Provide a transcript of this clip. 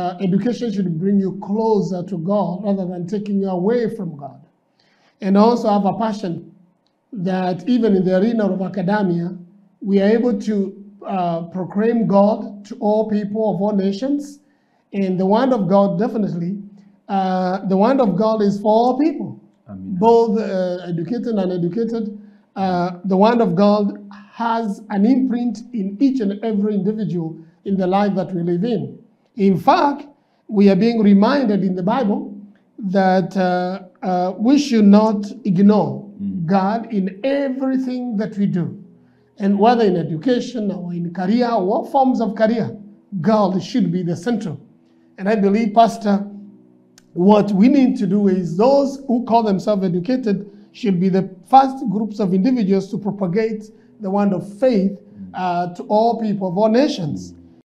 uh, education should bring you closer to God rather than taking you away from God. And also have a passion that even in the arena of academia, we are able to uh, proclaim God to all people of all nations. And the word of God, definitely, uh, the word of God is for all people, Amina. both uh, educated and uneducated. Uh, the word of God has an imprint in each and every individual in the life that we live in. In fact, we are being reminded in the Bible that uh, uh, we should not ignore God in everything that we do. And whether in education or in career or what forms of career, God should be the central. And I believe, Pastor, what we need to do is those who call themselves educated should be the first groups of individuals to propagate the word of faith uh, to all people of all nations.